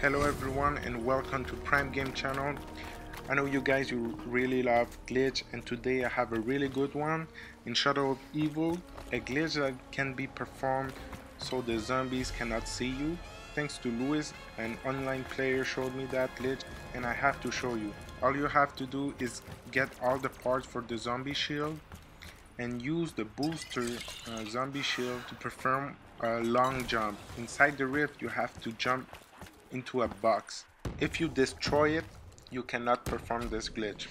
Hello everyone and welcome to Prime Game Channel. I know you guys you really love glitch and today I have a really good one in Shadow of Evil, a glitch that can be performed so the zombies cannot see you. Thanks to Louis, an online player showed me that glitch and I have to show you. All you have to do is get all the parts for the zombie shield and use the booster uh, zombie shield to perform a long jump. Inside the rift you have to jump into a box. If you destroy it, you cannot perform this glitch.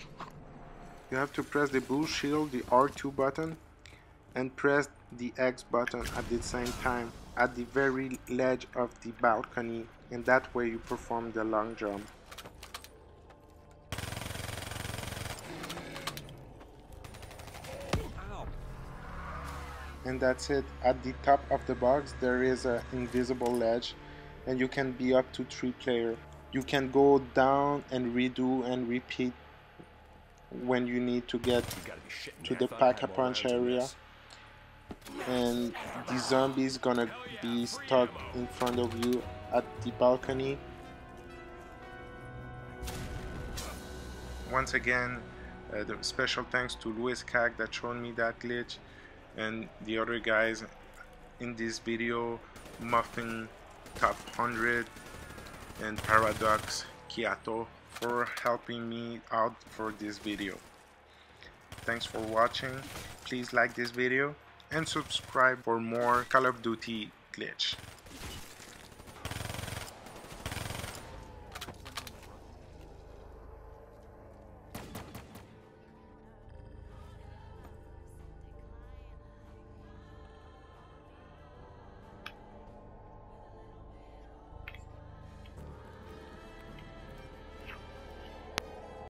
You have to press the blue shield, the R2 button, and press the X button at the same time at the very ledge of the balcony and that way you perform the long jump. And that's it. At the top of the box there is an invisible ledge and you can be up to three player. You can go down and redo and repeat when you need to get to the pack-a-punch area. and the zombies gonna be stuck in front of you at the balcony. Once again uh, the special thanks to Louis Cag that showed me that glitch and the other guys in this video Muffin Top 100 and Paradox Kiato for helping me out for this video. Thanks for watching. Please like this video and subscribe for more Call of Duty glitch.